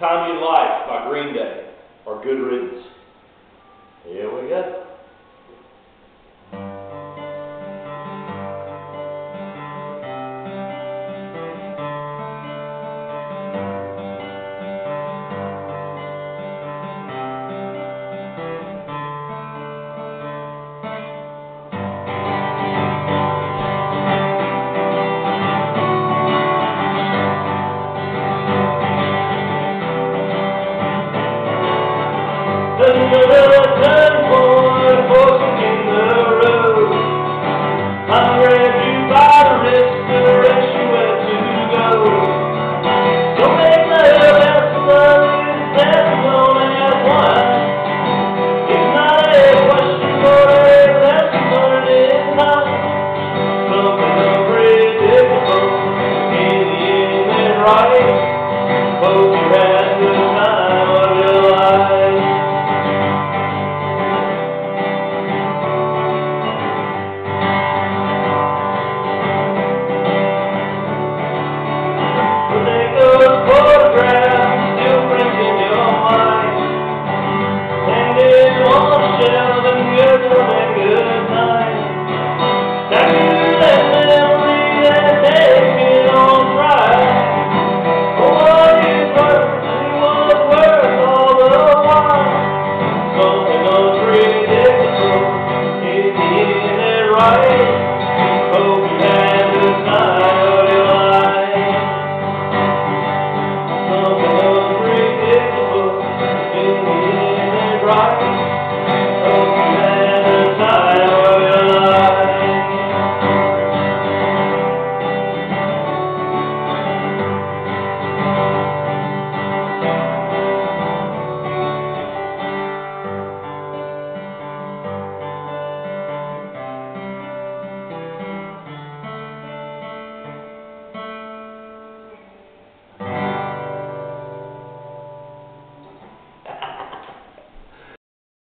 Time in Life by Green Day or Good Riddance. Here we go. Yeah.